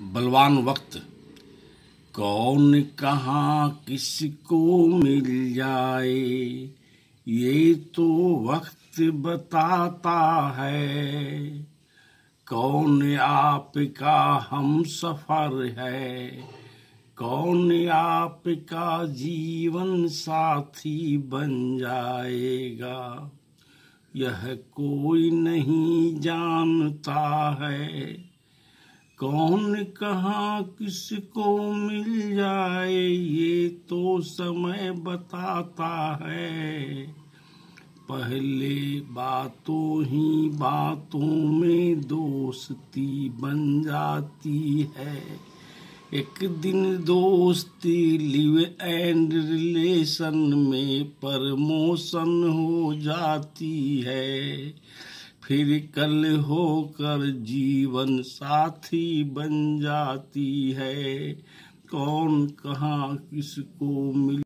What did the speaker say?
बलवान वक्त। कौन कहाँ किसको मिल जाए, ये तो वक्त बताता है। कौन आपका हम सफ़र है, कौन आपका जीवन साथी बन जाएगा। यह कोई नहीं जानता है। कौन कहाँ किसको मिल जाए, ये तो समय बताता है। पहले बातों ही बातों में दोस्ती बन जाती है। एक दिन दोस्ती लिव एंड रिलेशन में प्रमोशन हो जाती है। फिर कल होकर जीवन साथी बन जाती है। कौन कहाँ किसको मिल